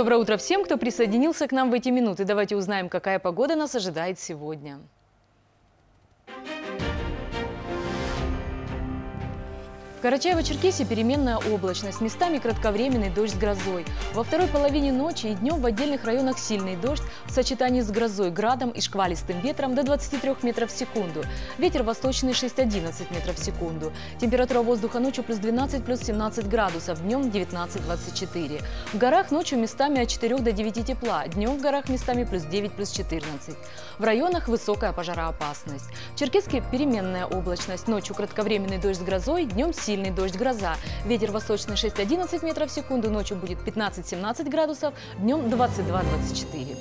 Доброе утро всем, кто присоединился к нам в эти минуты. Давайте узнаем, какая погода нас ожидает сегодня. Карачаево-Черкесии переменная облачность, местами кратковременный дождь с грозой. Во второй половине ночи и днем в отдельных районах сильный дождь в сочетании с грозой, градом и шквалистым ветром до 23 метров в секунду. Ветер восточный 6-11 метров в секунду. Температура воздуха ночью плюс 12, плюс 17 градусов, днем 19-24. В горах ночью местами от 4 до 9 тепла, днем в горах местами плюс 9, плюс 14. В районах высокая пожароопасность. В Черкеске переменная облачность, ночью кратковременный дождь с грозой, днем сильный сильный дождь, гроза. Ветер восточный 6-11 метров в секунду, ночью будет 15-17 градусов, днем 22-24.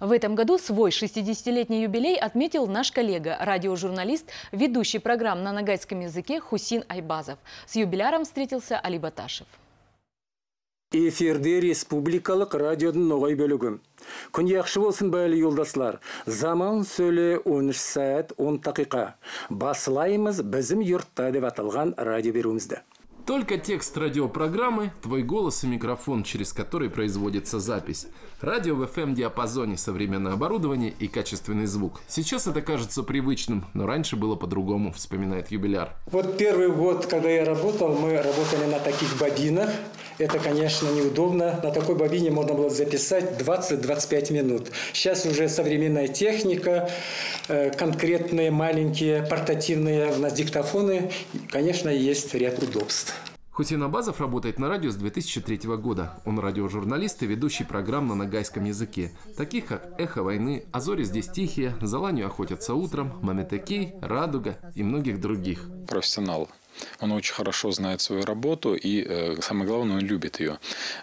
В этом году свой 60-летний юбилей отметил наш коллега, радиожурналист, ведущий программ на нагайском языке Хусин Айбазов. С юбиляром встретился Али Баташев эфирде республикалық радиодың ноғай бөлігі күн яқшы болсын бәлі юлдаслар заман сөйле 13 сәт 10 дақиқа басылаймыз бізім юртта деп аталған радио беруімізді Только текст радиопрограммы, твой голос и микрофон, через который производится запись. Радио в FM-диапазоне, современное оборудование и качественный звук. Сейчас это кажется привычным, но раньше было по-другому, вспоминает юбиляр. Вот первый год, когда я работал, мы работали на таких бобинах. это, конечно, неудобно. На такой бобине можно было записать 20-25 минут. Сейчас уже современная техника, э, конкретные маленькие портативные у нас диктофоны. Конечно, есть ряд удобств. Хусейн Абазов работает на радио с 2003 года. Он радиожурналист и ведущий программ на нагайском языке, таких как «Эхо войны», «А зори здесь тихие», «За ланью охотятся утром», «Маметекей», «Радуга» и многих других. Профессионал. Он очень хорошо знает свою работу и, э, самое главное, он любит ее.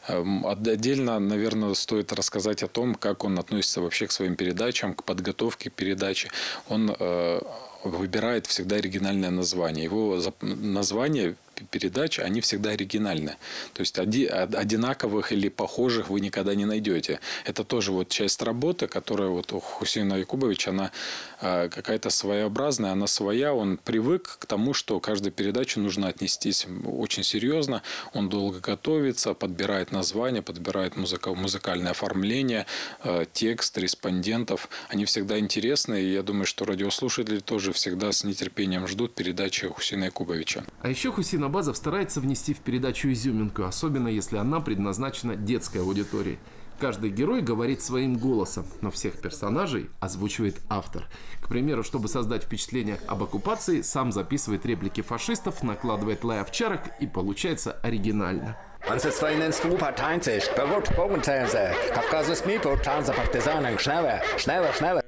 Эм, отдельно, наверное, стоит рассказать о том, как он относится вообще к своим передачам, к подготовке к передаче. Он э, выбирает всегда оригинальное название. Его название передач, они всегда оригинальны. То есть одинаковых или похожих вы никогда не найдете. Это тоже вот часть работы, которая вот у Хусейна Якубовича, она а, какая-то своеобразная, она своя. Он привык к тому, что каждой передаче нужно отнестись очень серьезно. Он долго готовится, подбирает название, подбирает музыка, музыкальное оформление, а, текст, респондентов. Они всегда интересны, и я думаю, что радиослушатели тоже всегда с нетерпением ждут передачи Хусейна Якубовича. А еще Хусейн Абазов старается внести в передачу изюминку, особенно если она предназначена детской аудитории. Каждый герой говорит своим голосом, но всех персонажей озвучивает автор. К примеру, чтобы создать впечатление об оккупации, сам записывает реплики фашистов, накладывает лай овчарок и получается оригинально.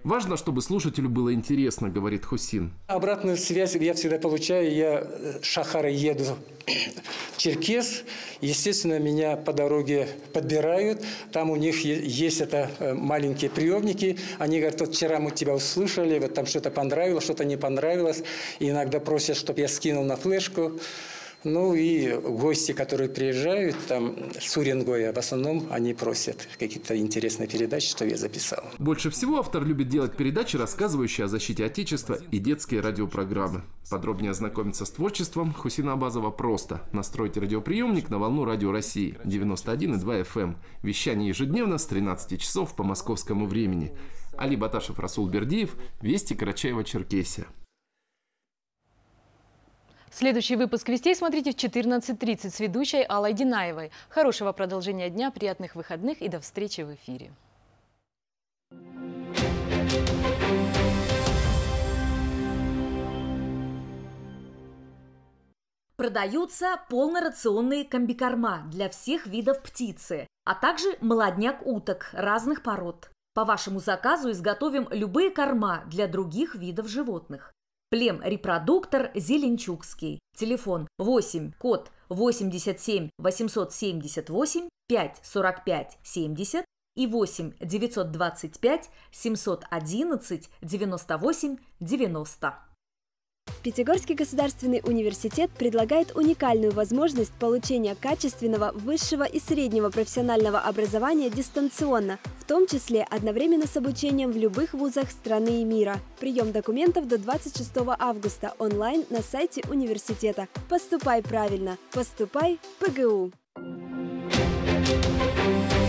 Важно, чтобы слушателю было интересно, говорит Хусин. Обратную связь я всегда получаю. Я э, Шахара еду в Черкес. Естественно, меня по дороге подбирают. Там у них есть это э, маленькие приемники. Они говорят, вот вчера мы тебя услышали, вот там что-то понравилось, что-то не понравилось. И иногда просят, чтобы я скинул на флешку. Ну и гости, которые приезжают, там с Уренгоя, в основном они просят какие-то интересные передачи, что я записал. Больше всего автор любит делать передачи, рассказывающие о защите Отечества и детские радиопрограммы. Подробнее ознакомиться с творчеством Хусина Абазова просто. Настройте радиоприемник на волну Радио России 91,2 FM. Эм. Вещание ежедневно с 13 часов по московскому времени. Али Баташев, Расул Бердиев, Вести Карачаева-Черкесия. Следующий выпуск «Вестей» смотрите в 14.30 с ведущей Аллой Динаевой. Хорошего продолжения дня, приятных выходных и до встречи в эфире. Продаются полнорационные комбикорма для всех видов птицы, а также молодняк уток разных пород. По вашему заказу изготовим любые корма для других видов животных. Плем-репродуктор Зеленчукский. Телефон 8, код 87 878 5 45 70 и 8 925 711 98 90. Пятигорский государственный университет предлагает уникальную возможность получения качественного высшего и среднего профессионального образования дистанционно, в том числе одновременно с обучением в любых вузах страны и мира. Прием документов до 26 августа онлайн на сайте университета. Поступай правильно. Поступай в ПГУ. Thank you.